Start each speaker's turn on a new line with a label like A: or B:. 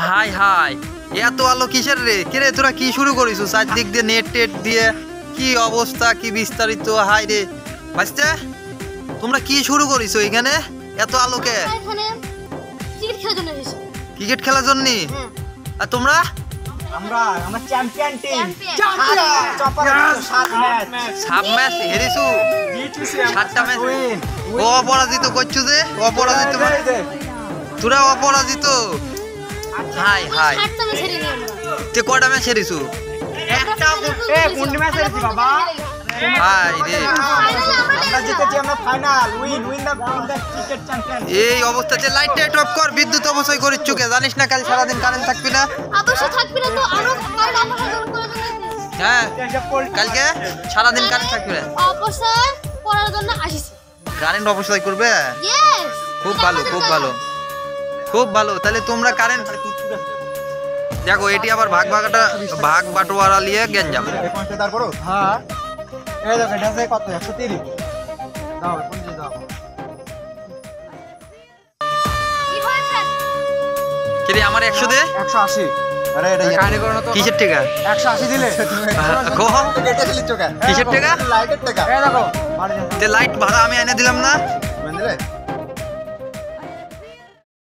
A: High high. এত আলো কিসের রে? কে রে তোরা কি শুরু করিস? চারদিক দিয়ে নেট টেট দিয়ে কি অবস্থা কি বিস্তারিত? হাই রে। বাঁচতে তোমরা কি শুরু করিস এখানে এত আলোকে
B: এখানে টিকিট খেলার জন্য এসেছি।
A: ক্রিকেট খেলার জন্য?
B: হ্যাঁ।
A: আর তোমরা?
C: আমরা আমরা চ্যাম্পিয়ন টিম সাত ম্যাচ
A: সাব ম্যাচ সাতটা ম্যাচ ও অপরাজিত করছ যে? অপরাজিত মানে- তোরা অপরাজিত? হাই হাই। তে কটা ম্যাচ হেরেছু?
C: একটা এ কোন ম্যাচ হেরেছি বাবা
A: হাই রে।
C: আমরা জিতেছি আমরা final. Win win the win the cricket champion.
A: এই অবস্থাতে লাইট টাইট অফ কর বিদ্যুৎ অবশ্যই করিস চুকে জানিস না কাল সারাদিন কারেন্ট থাকবি না?
B: অবশ্য থাকবে না তো আরও কাল আমরা হজম করে দেবো
A: হ্যাঁ কালকে? সারাদিন কারেন্ট থাকবে না?
B: অবসর পড়ার জন্য আসিছি
A: কারেন্ট অবশ্যই করবে? খুব ভালো খুব ভালো। খুব ভালো তাহলে তোমরা কারেন্ট দেখো এটি আবার ভাগ ভাগাটা ভাগ বাটোয়ারা নিয়ে গেঞ্জাম।
C: হ্যাঁ। এই দেখো এটা আছে কত? একশো তিরিশ। দাও পঞ্চাশ দাও।
B: কি হয়েছে?
A: কিরে আমার একশো দে?
C: একশো আশি। আরে এটা কাহিনী না তো।
A: কিসের টাকা?
C: একশো আশি দিলে।
A: কহ।
C: কেটে দিলি চোখে
A: কিসের টাকা?
C: লাইটের টাকা। এই দেখো।
A: তে লাইট ভাড়া আমি এনে দিলাম না।
C: বুঝলে